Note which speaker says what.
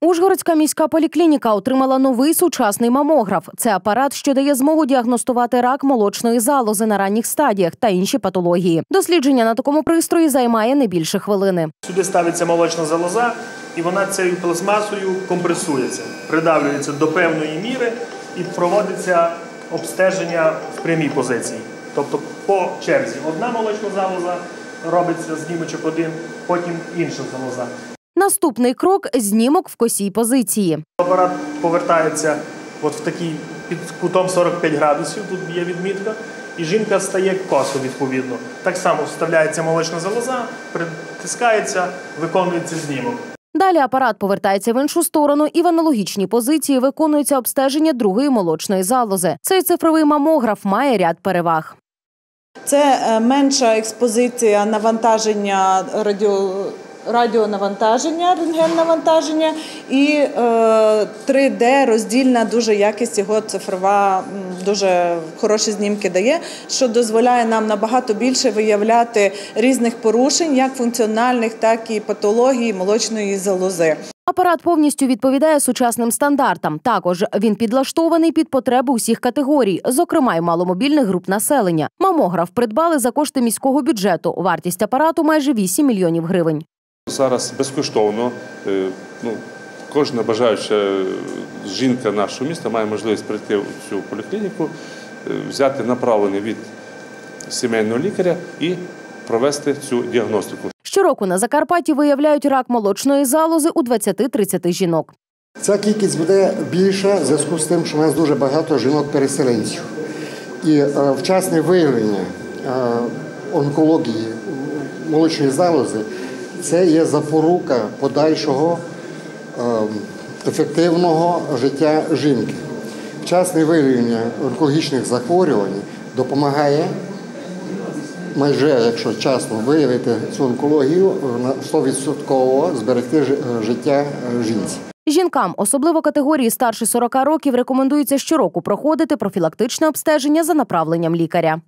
Speaker 1: Ужгородська міська поліклініка отримала новий сучасний мамограф. Це апарат, що дає змогу діагностувати рак молочної залози на ранніх стадіях та інші патології. Дослідження на такому пристрої займає не більше хвилини.
Speaker 2: Сюди ставиться молочна залоза, і вона цією пластмасою компресується, придавлюється до певної міри і проводиться обстеження в прямій позиції. Тобто по черзі одна молочна залоза робиться знімочок один, потім інша залоза.
Speaker 1: Наступний крок знімок в косій позиції.
Speaker 2: Апарат повертається от в такий під кутом 45 градусів, тут є відмітка, і жінка стає косо відповідно. Так само вставляється молочна залоза, притискається, виконується знімок.
Speaker 1: Далі апарат повертається в іншу сторону і в аналогічній позиції виконується обстеження другої молочної залози. Цей цифровий мамограф має ряд переваг.
Speaker 3: Це е, менша експозиція навантаження радіо. Радіонавантаження, рентген-навантаження і е, 3D роздільна дуже якість його цифрова, дуже хороші знімки дає, що дозволяє нам набагато більше виявляти різних порушень, як функціональних, так і патології молочної залози.
Speaker 1: Апарат повністю відповідає сучасним стандартам. Також він підлаштований під потреби усіх категорій, зокрема й маломобільних груп населення. Мамограф придбали за кошти міського бюджету. Вартість апарату майже 8 мільйонів гривень.
Speaker 4: Зараз безкоштовно е, ну, кожна бажаюча жінка нашого міста має можливість прийти в цю поліклініку, е, взяти направлення від сімейного лікаря і провести цю діагностику.
Speaker 1: Щороку на Закарпатті виявляють рак молочної залози у 20-30 жінок.
Speaker 5: Ця кількість буде більша в зв'язку з тим, що у нас дуже багато жінок-переселенців. І е, вчасне виявлення е, онкології молочної залози це є запорука подальшого е, ефективного життя жінки. Вчасне виявлення онкологічних захворювань допомагає майже, якщо вчасно виявити цю онкологію, на 100% зберегти е, життя е, жінці.
Speaker 1: Жінкам, особливо категорії старше 40 років, рекомендується щороку проходити профілактичне обстеження за направленням лікаря.